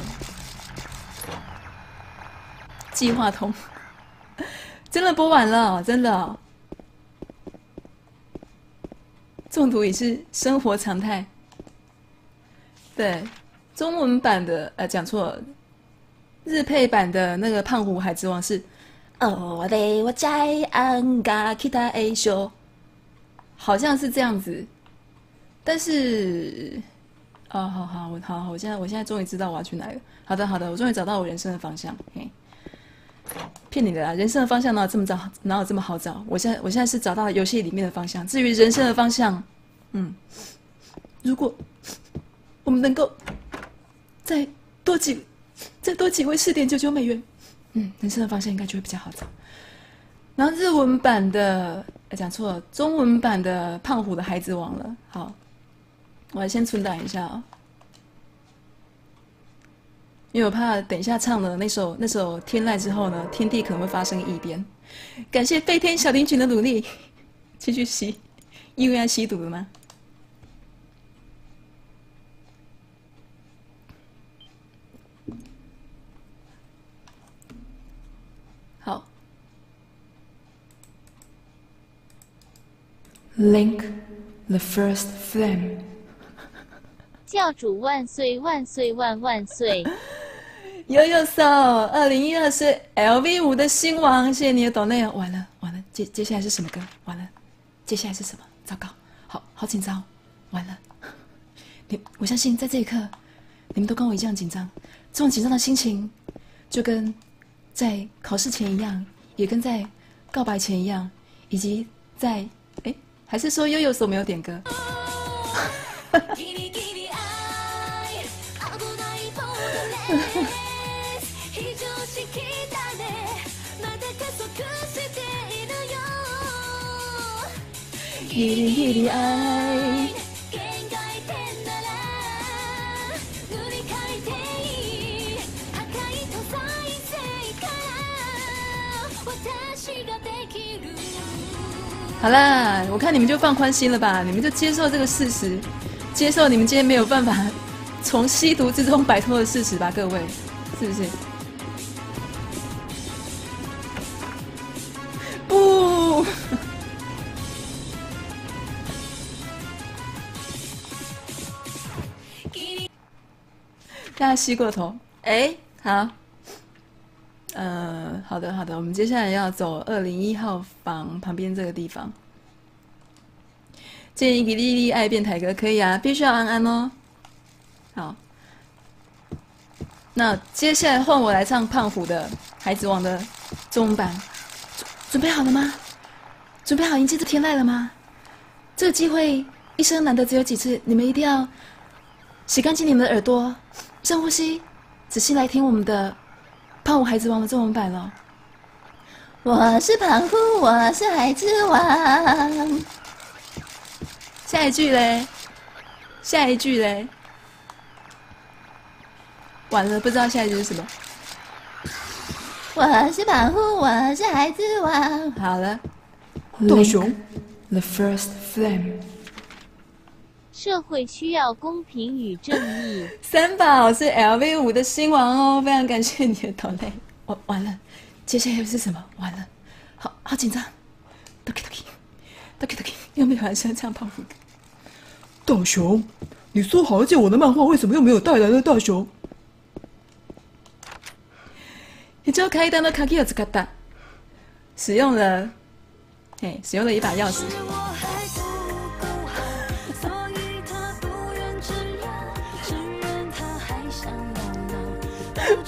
計劃通， 真的播完了，真的。中毒也是生活常态。对，中文版的呃讲错了，日配版的那个胖虎海之王是。哦，我的我在安嘎其他 A 秀，好像是这样子，但是，哦，好好，我好好，我现在我现在终于知道我要去哪了。好的，好的，我终于找到我人生的方向。嘿，骗你的啦，人生的方向哪有这么找，哪有这么好找？我现在我现在是找到了遊戲裡面的方向。至于人生的方向，嗯，如果我们能够再多几再多几位四点九九美元。嗯，人生的方向应该就会比较好找。然后日文版的，哎，講錯了，中文版的《胖虎的孩子王》了。好，我来先存档一下、哦，因为我怕等一下唱了那首那首《天籁》之后呢，天地可能会发生异变。感谢飞天小林群的努力，继续吸，因為要吸毒了嗎？好，Link the first flame。教主萬歲萬歲萬萬歲！悠悠手，二零一二是 LV 五的新王，谢谢你的抖內。完了完了，接接下来是什么歌？完了，接下来是什么？糟糕，好好紧张，完了。你我相信在这一刻，你们都跟我一样紧张。这种紧张的心情，就跟。在考试前一样，也跟在告白前一样，以及在哎，还是说悠悠手没有点歌？好啦，我看你们就放宽心了吧，你们就接受这个事实，接受你们今天没有办法从吸毒之中摆脱的事实吧，各位，是不是？吸过头，哎，好。呃，好的好的，我们接下来要走二零一号房旁边这个地方。建议给丽丽爱变台歌可以啊，必须要安安哦。好，那接下来换我来唱胖虎的《孩子王》的中文版，准备好了吗？准备好迎接这天籁了吗？这个机会一生难得只有几次，你们一定要洗干净你们的耳朵，深呼吸，仔细来听我们的。胖虎孩子王的中文版了。我是胖虎，我是孩子王。下一句嘞？下一句嘞？完了，不知道下一句是什么。我是胖虎，我是孩子王。好了，大雄，The First Flame。社会需要公平与正义。三宝是 LV 五的新王哦，非常感谢你的投內。我完了，接下来又是什么？完了，好好紧张。Doki，Doki，Doki，Doki，有沒有人想唱泡芙？大雄，你说好要借我的漫画，为什么又没有带来呢？大雄。你就開單的卡基爾斯卡達，使用了，嘿，使用了一把钥匙。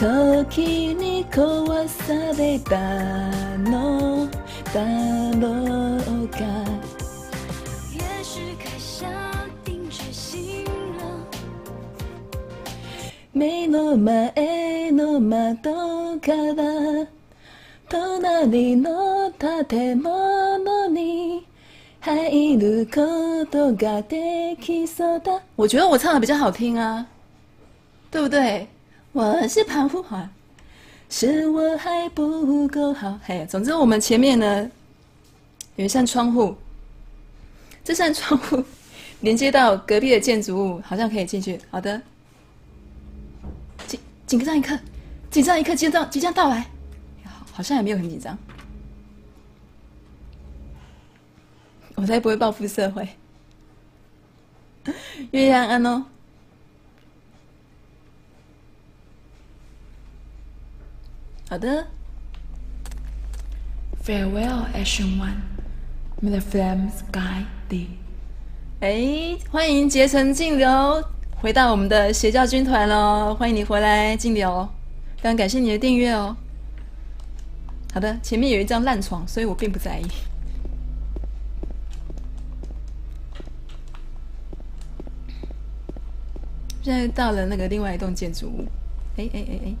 時に壊されたのだろうか也许该下定决心了。目の前の窓から隣の建物に入ることができそうだ。我觉得我唱的比较好听啊，对不对？ 我是潘富华，是我还不够好。嘿，总之我们前面呢有一扇窗户，这扇窗户 连接到隔壁的建筑物，好像可以进去。好的。紧紧张一刻，紧张一刻，即将即将到来，好，好像也没有很紧张。我才不会报复社会。月亮安哦，好的，Farewell, Action One. May the flames guide thee. 哎，欢迎结成静流回到我们的邪教军团喽！欢迎你回来，静流，非常感谢你的订阅哦。好的，前面有一张烂床，所以我并不在意。现在到了那个另外一栋建筑物，哎哎哎哎，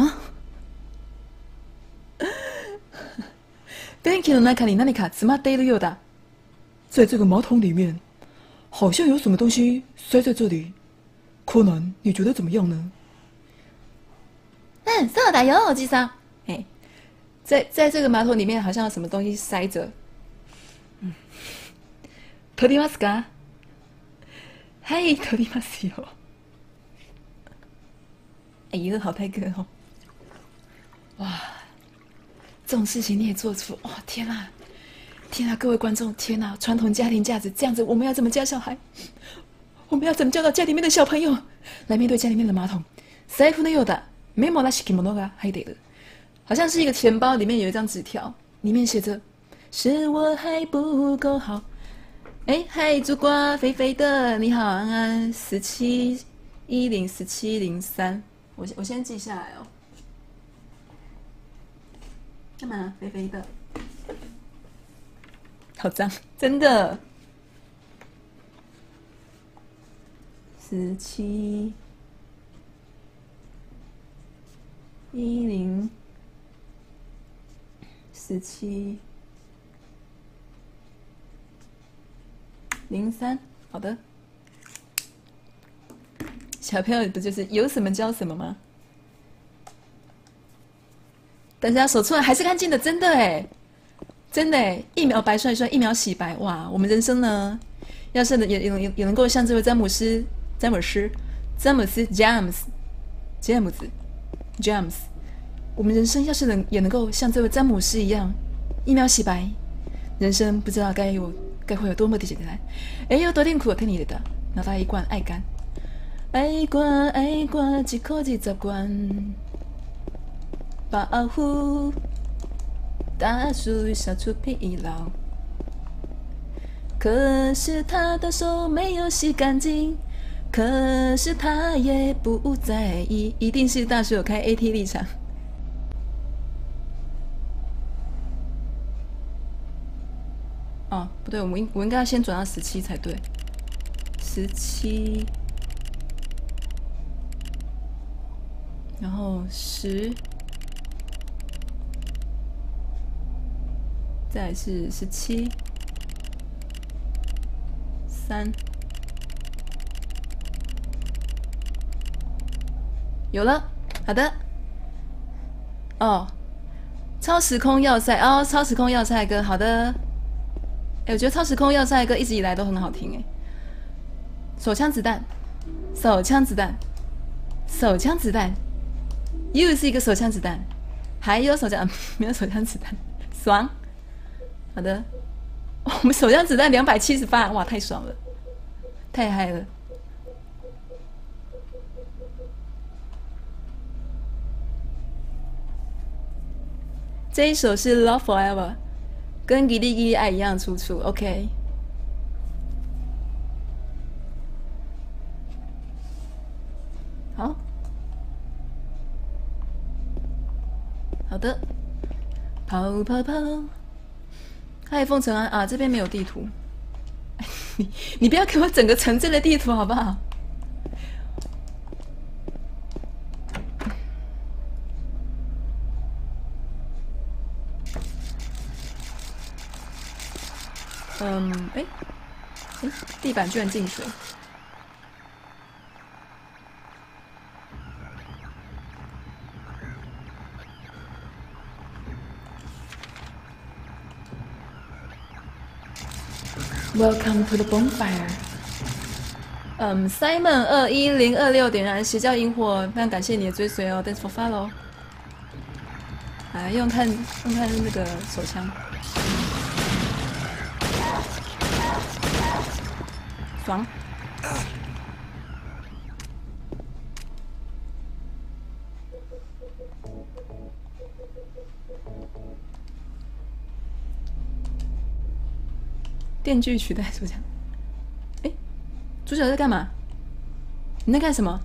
啊電気の中に何か詰まっているようだ。在这个马桶里面，好像有什么东西塞在这里。柯南，你觉得怎么样呢？嗯，そうだよ，おじさん。哎，在在这个马桶里面好像有什么东西塞着。嗯，取りますか？はい、取りますよ。哎呦，好太哥哦！哇， 这种事情你也做出哇！天啊，天啊！各位观众，天啊！传统家庭价值这样子，我们要怎么教小孩？我们要怎么教导家里面的小朋友来面对家里面的马桶？財布のようだ。メモらしきものが入っている。好像是一个钱包，里面有一张纸条，里面写着：“是我还不够好。”哎，嗨，烛光肥肥的，你好，安安，十七一零十七零三，我我先记下来哦。 干嘛？肥肥的，好脏，真的。十七一零十七零三，好的。小朋友不就是有什么教什么吗？但是他手出来还是干净的，真的哎，真的哎，一秒白帅帅，一秒洗白，哇！我们人生呢，要是能也也也也能够像这位詹姆斯、詹姆斯、詹姆斯、James、詹姆斯、James，我们人生要是能也能够像这位詹姆斯一样，一秒洗白，人生不知道该有该会有多么的简单。哎呦，多点苦，听你的，拿到一罐爱肝，爱罐爱罐，一口几十罐。保护大树消除疲劳。可是他的手没有洗干净，可是他也不在意。一定是大叔有开 AT 立场。哦，不对，我们应我应该要先转到十七才对。十七，然后十。再是十七、三，有了，好的。哦，超时空要塞哦，超时空要塞歌，好的。哎，我觉得超时空要塞歌一直以来都很好听哎。手枪子弹，手枪子弹，手枪子弹，又是一个手枪子弹，还有手枪，没有手枪子弹，爽。好的。我们手枪子弹两百七十八哇太爽了。太嗨了。这一首是 love forever 跟 gdgi 一样出处。Ok 好。好的。跑跑跑。嗨，凤城安啊，这边没有地图。你你不要给我整个城镇的地图好不好？嗯，哎，哎，地板居然进水。Welcome to the bonfire. 嗯，Simon 二一零二六点燃邪教萤火，非常感谢你的追随哦，Thanks for follow。来用看用看那个手枪，爽。电锯取代主角。哎，主角在干嘛？你在干什么？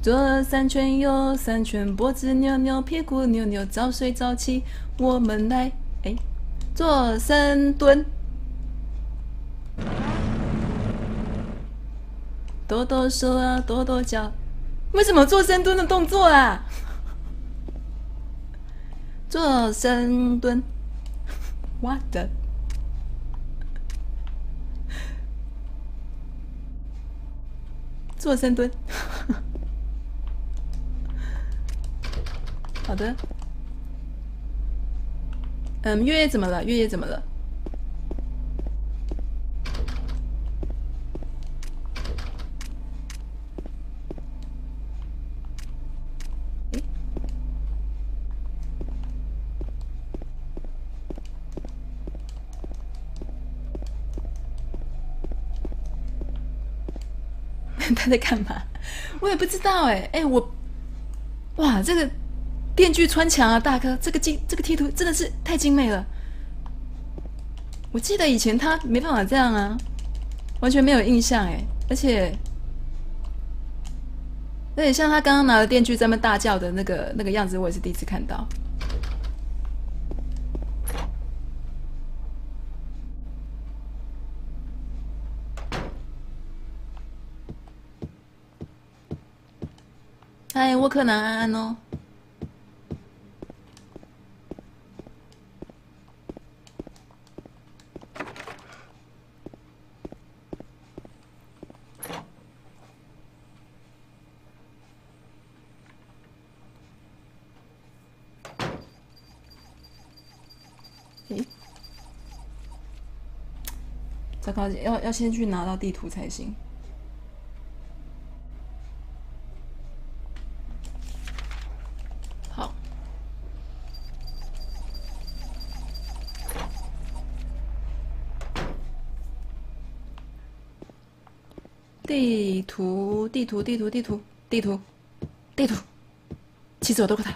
左三圈，右三圈，脖子扭扭，屁股扭扭，早睡早起，我们来。哎，做深蹲，抖抖手啊，跺跺脚。为什么做深蹲的动作啊？做深蹲。What the？做深蹲。好的。嗯，月月怎么了？月月怎么了？诶在干嘛？我也不知道哎、哎、我哇，这个电锯穿墙啊，大哥，这个精这个贴图真的是太精美了。我记得以前他没办法这样啊，完全没有印象哎，而且而且像他刚刚拿着电锯在那大叫的那个那个样子，我也是第一次看到。嗨，沃克南安安哦。诶，糟糕，要要先去拿到地图才行。好，地图，地图，地图，地图，地图，其实我都过它，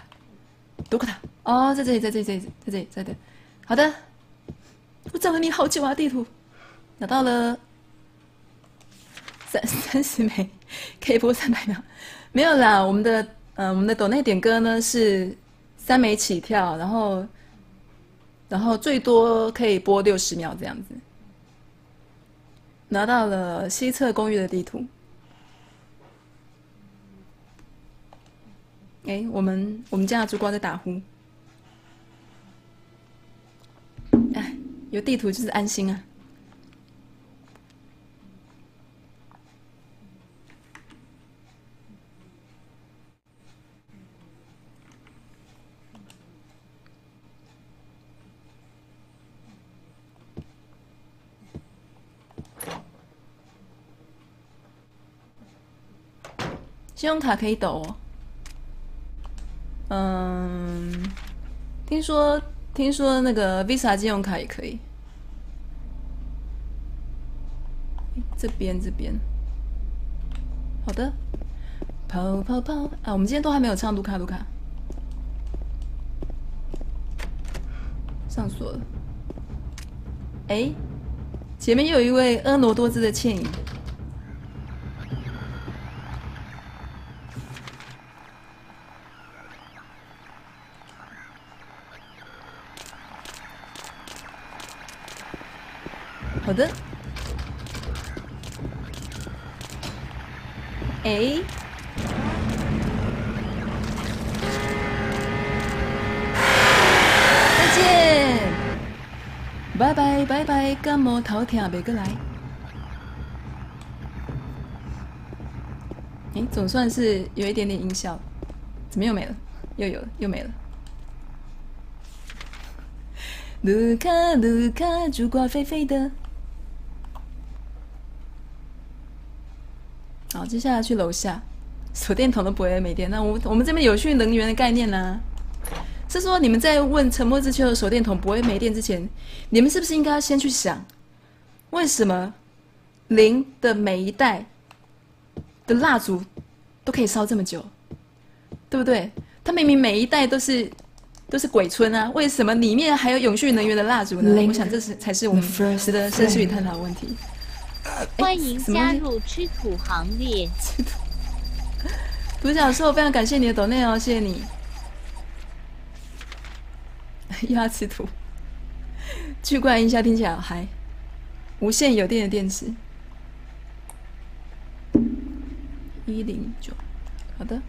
都过它。哦，在这里，在这里，在这里，在这里，在这里。好的，我找了你好久啊，地图拿到了，三三十枚，可以播三百秒，没有啦。我们的呃，我们的抖内点歌呢是三枚起跳，然后然后最多可以播六十秒这样子。拿到了西侧公寓的地图。哎，我们我们家的烛光在打呼。哎，有地图就是安心啊。信用卡可以抖哦。嗯，听说听说那个 Visa 信用卡也可以。这边这边，好的，跑跑跑啊！我们今天都还没有唱卢卡卢卡，上锁了。哎，前面又有一位婀娜多姿的倩影。好的。哎，再见，拜拜拜拜，感冒头疼袂过来。哎，总算是有一点点音效，怎么又没了？又有了，又没了。卢卡卢卡，烛光飞飞的。好，接下来去楼下，手电筒都不会没电。那我我们这边有序能源的概念呢、是说你们在问沉默之丘的手电筒不会没电之前，你们是不是应该先去想，为什么零的每一代的蜡烛都可以烧这么久，对不对？它明明每一代都是都是鬼村啊，为什么里面还有永续能源的蜡烛呢？我想这是才是我们值得深思与探讨的问题。欢迎加入吃土行列。独角兽，非常感谢你的抖内哦，谢谢你。又要吃土，巨怪音效听起来好嗨，无线有电的电池，一零九，好的。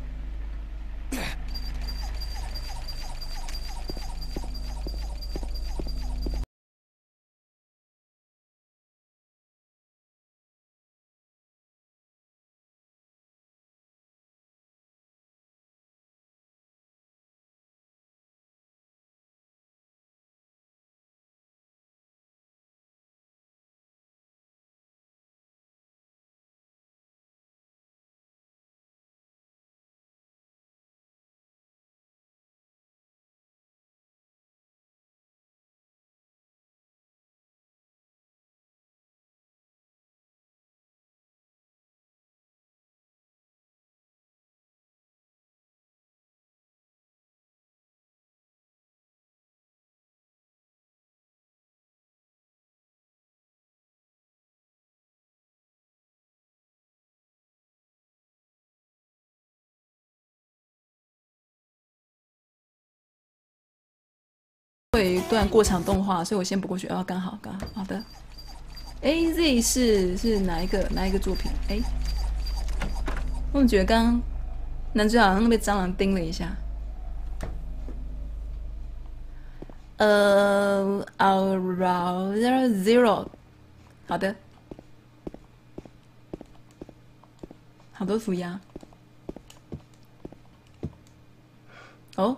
有一段过场动画，所以我先不过去。哦，刚好刚好，好的。A Z 是是哪一个哪一个作品？哎，我怎么觉得刚刚男主角好像被蟑螂叮了一下？呃，around zero，好的，好多涂鸦。哦。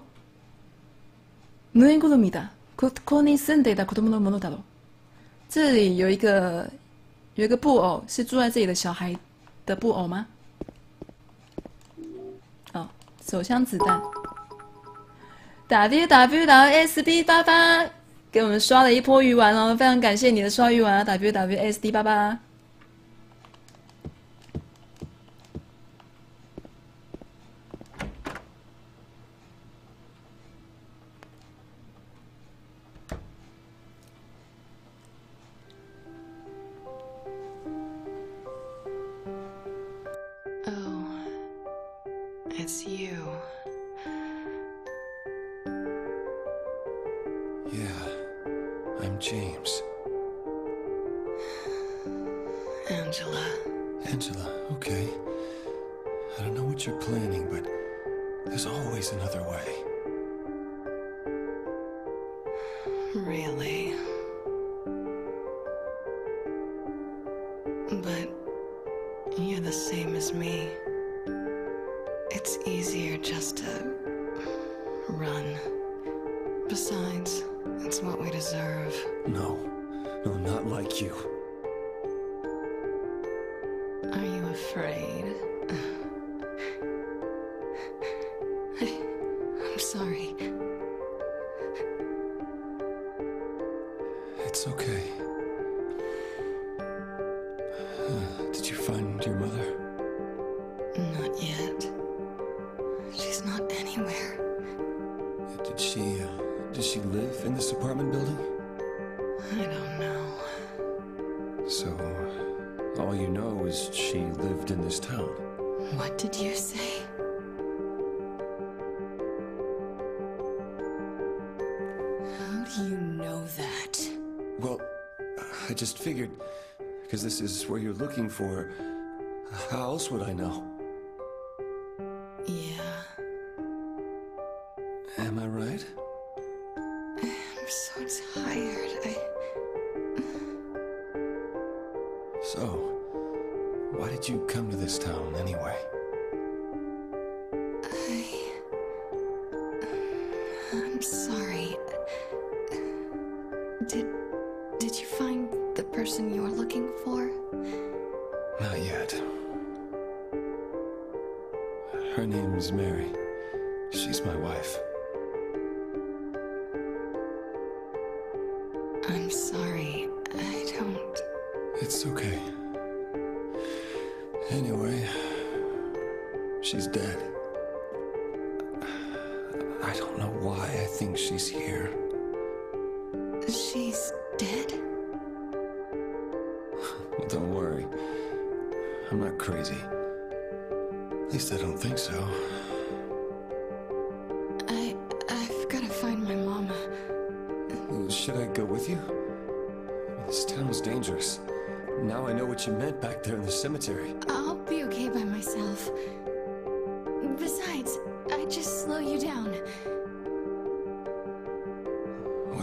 ぬいぐるみだ。ここに住んでいた子供のものだろう。这里有一个有一个布偶，是住在这里的小孩的布偶吗？哦，手枪子弹。W W W S D 八八给我们刷了一波鱼丸哦，非常感谢你的刷鱼丸啊！W W S D 八八。 free. This is where you're looking for. How else would I know?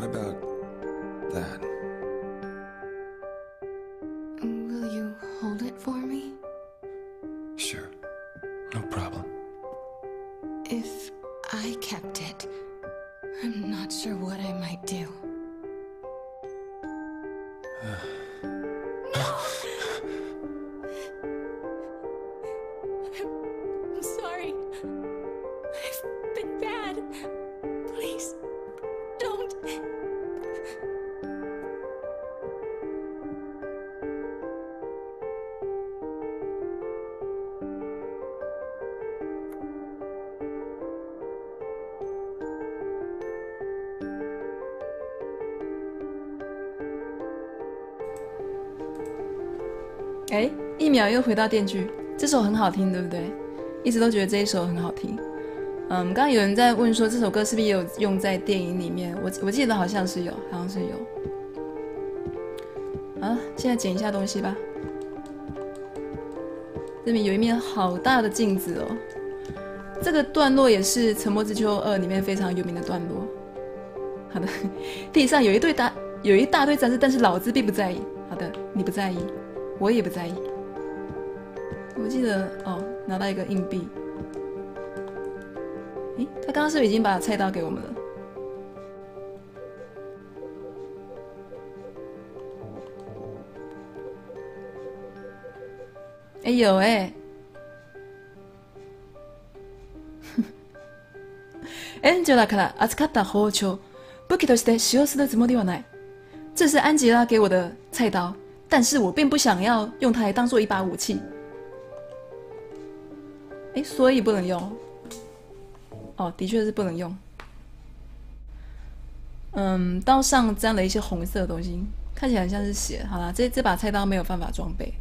What about that? 又回到电锯，这首很好听，对不对？一直都觉得这一首很好听。嗯，刚刚有人在问说这首歌是不是也有用在电影里面？我我记得好像是有，好像是有。啊，现在捡一下东西吧。这边有一面好大的镜子哦。这个段落也是《沉默之丘二》里面非常有名的段落。好的，地上有一堆大有一大堆杂志，但是老子并不在意。好的，你不在意，我也不在意。我记得哦，拿到一个硬币。诶，他刚刚是不是已经把菜刀给我们了？哎有哎，エンジェラから預かった包丁、武器として使用するつもりはない。这是安吉拉给我的菜刀，但是我并不想要用它来当做一把武器。 所以不能用。哦，的确是不能用。嗯，刀上沾了一些红色的东西，看起来很像是血。好啦，这这把菜刀没有办法装备。